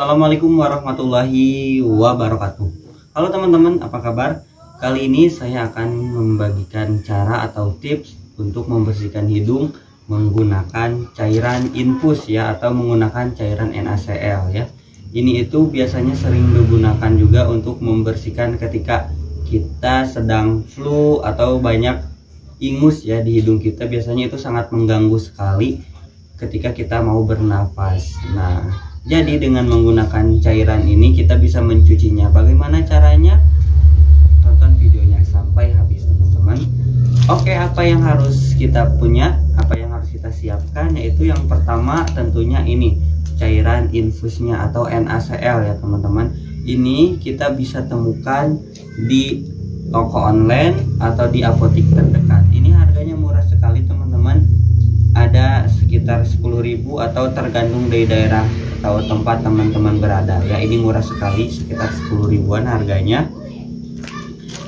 Assalamualaikum warahmatullahi wabarakatuh. Halo teman-teman, apa kabar? Kali ini saya akan membagikan cara atau tips untuk membersihkan hidung menggunakan cairan infus ya atau menggunakan cairan NaCl ya. Ini itu biasanya sering digunakan juga untuk membersihkan ketika kita sedang flu atau banyak ingus ya di hidung kita biasanya itu sangat mengganggu sekali ketika kita mau bernafas. Nah, jadi dengan menggunakan cairan ini kita bisa mencucinya. Bagaimana caranya? Tonton videonya sampai habis teman-teman. Oke, apa yang harus kita punya? Apa yang harus kita siapkan? Yaitu yang pertama tentunya ini cairan infusnya atau NaCl ya teman-teman. Ini kita bisa temukan di toko online atau di apotik terdekat. Ini harganya murah sekali teman-teman. Ada sekitar 10.000 atau tergantung dari daerah atau tempat teman-teman berada. Ya ini murah sekali sekitar 10 ribuan harganya.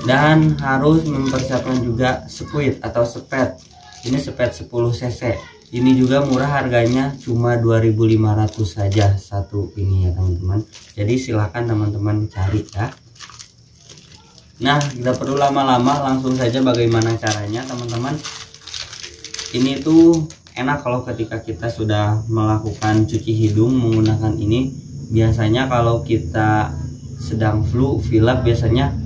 Dan harus mempersiapkan juga squid atau sepet. Ini sepet 10 cc. Ini juga murah harganya cuma 2500 saja satu ini ya teman-teman. Jadi silahkan teman-teman cari ya. Nah tidak perlu lama-lama langsung saja bagaimana caranya teman-teman ini tuh enak kalau ketika kita sudah melakukan cuci hidung menggunakan ini. Biasanya kalau kita sedang flu pilek biasanya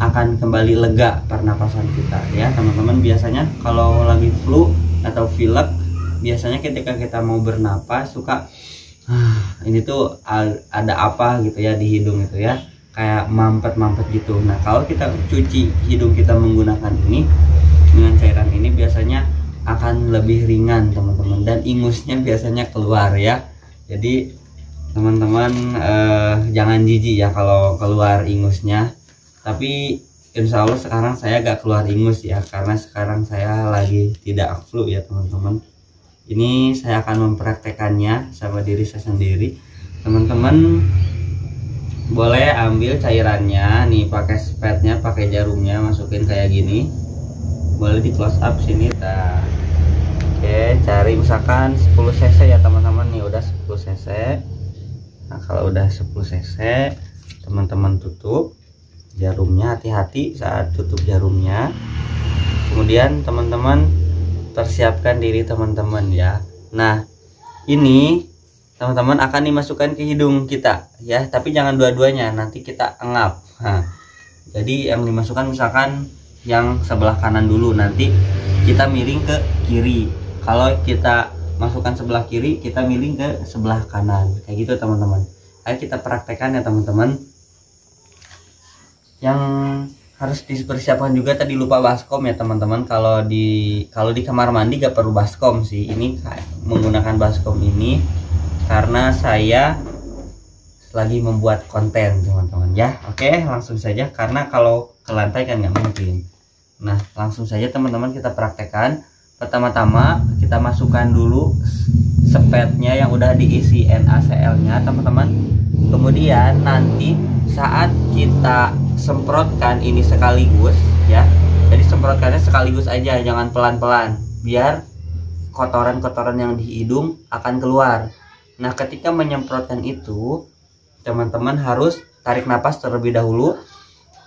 akan kembali lega pernapasan kita ya teman-teman. Biasanya kalau lagi flu atau pilek biasanya ketika kita mau bernapas suka ah, ini tuh ada apa gitu ya di hidung itu ya. Kayak mampet-mampet gitu. Nah kalau kita cuci hidung kita menggunakan ini dengan cairan ini biasanya akan lebih ringan teman-teman. Dan ingusnya biasanya keluar ya. Jadi teman-teman eh, jangan jijik ya kalau keluar ingusnya. Tapi insya Allah sekarang saya gak keluar ingus ya karena sekarang saya lagi tidak flu ya teman-teman. Ini saya akan mempraktekannya sama diri saya sendiri. Teman-teman boleh ambil cairannya nih pakai spatnya pakai jarumnya masukin kayak gini. Boleh di close up sini nah. Oke cari misalkan 10 cc ya teman-teman. Nih udah 10 cc. Nah kalau udah 10 cc teman-teman tutup jarumnya. Hati-hati saat tutup jarumnya. Kemudian teman-teman persiapkan diri teman-teman ya. Nah ini teman-teman akan dimasukkan ke hidung kita ya. Tapi jangan dua-duanya nanti kita engap. Nah, jadi yang dimasukkan misalkan yang sebelah kanan dulu. Nanti kita miring ke kiri kalau kita masukkan sebelah kiri kita miring ke sebelah kanan. Kayak gitu teman-teman. Ayo kita praktekkan ya teman-teman. Yang harus dipersiapkan juga tadi lupa baskom ya teman-teman. Kalau di kalau di kamar mandi gak perlu baskom sih. Ini menggunakan baskom ini karena saya lagi membuat konten teman-teman. Ya oke langsung saja. Karena kalau ke lantai kan nggak mungkin. Nah, langsung saja teman-teman kita praktekkan. Pertama-tama kita masukkan dulu sepetnya yang udah diisi NaCl-nya, teman-teman. Kemudian nanti saat kita semprotkan ini sekaligus ya. Jadi semprotkannya sekaligus aja, jangan pelan-pelan. Biar kotoran-kotoran yang di hidung akan keluar. Nah, ketika menyemprotkan itu, teman-teman harus tarik nafas terlebih dahulu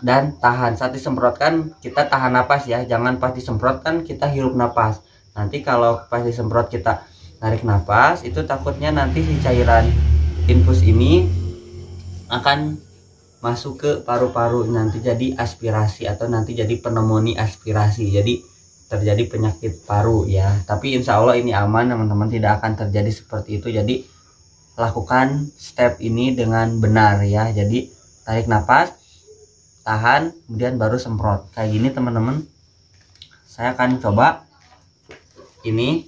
dan tahan. Saat disemprotkan kita tahan napas ya. Jangan pas disemprotkan kita hirup napas. Nanti kalau pas disemprot kita tarik napas itu takutnya nanti si cairan infus ini akan masuk ke paru-paru. Nanti jadi aspirasi atau nanti jadi pneumonia aspirasi. Jadi terjadi penyakit paru ya. Tapi insya Allah ini aman teman-teman. Tidak akan terjadi seperti itu. Jadi lakukan step ini dengan benar ya. Jadi tarik nafas tahan kemudian baru semprot. Kayak gini teman-teman. Saya akan coba. Ini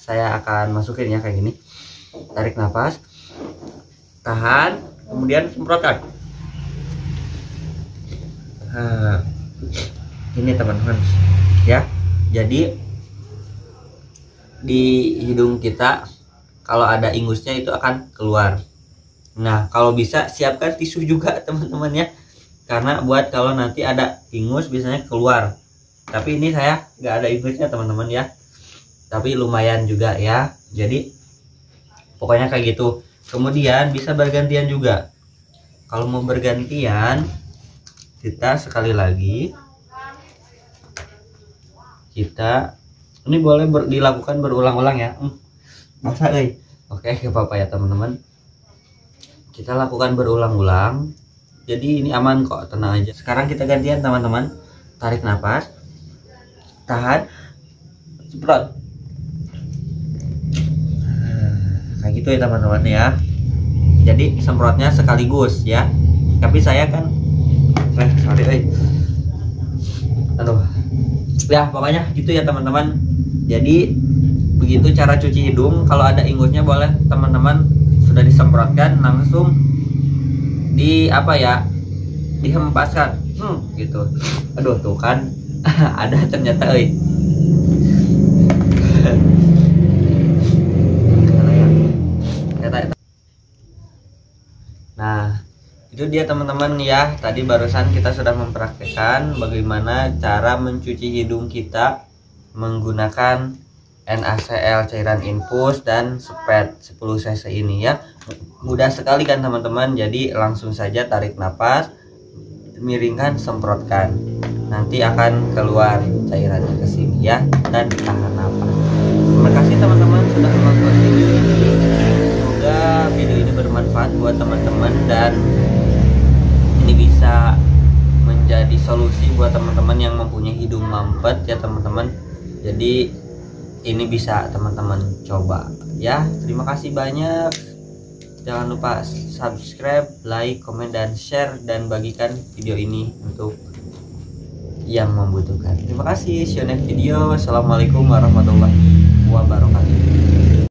saya akan masukin ya kayak gini. Tarik nafas. Tahan kemudian semprotkan. Nah, ini teman-teman. Ya jadi di hidung kita kalau ada ingusnya itu akan keluar. Nah kalau bisa siapkan tisu juga teman-teman ya karena buat kalau nanti ada ingus biasanya keluar. Tapi ini saya nggak ada ingusnya teman-teman ya. Tapi lumayan juga ya. Jadi pokoknya kayak gitu. Kemudian bisa bergantian juga. Kalau mau bergantian kita sekali lagi kita ini boleh ber, dilakukan berulang-ulang ya. Hmm, masa eh. Oke ke apa ya teman-teman. Kita lakukan berulang-ulang jadi ini aman kok tenang aja. Sekarang kita gantian teman-teman. Tarik nafas. Tahan. Semprot kayak gitu ya teman-teman ya. Jadi semprotnya sekaligus ya. Tapi saya kan eh sorry eh. Aduh. Ya pokoknya gitu ya teman-teman. Jadi begitu cara cuci hidung. Kalau ada ingusnya boleh teman-teman. Sudah disemprotkan langsung di apa ya dihempaskan. Hmm, gitu. Aduh tuh kan ada ternyata eh Nah, itu dia teman-teman ya. Tadi barusan kita sudah mempraktekkan bagaimana cara mencuci hidung kita menggunakan NaCl cairan infus dan spet 10 cc ini ya. Mudah sekali kan teman-teman. Jadi langsung saja tarik nafas, miringkan, semprotkan. Nanti akan keluar cairannya ke sini ya dan tahan nafas. Terima kasih teman-teman sudah menonton video ini semoga video ini bermanfaat buat teman-teman dan ini bisa menjadi solusi buat teman-teman yang mempunyai hidung mampet ya teman-teman jadi ini bisa teman-teman coba ya. Terima kasih banyak. Jangan lupa subscribe like komen dan share dan bagikan video ini untuk yang membutuhkan. Terima kasih. See you next video. Assalamualaikum warahmatullahi wabarakatuh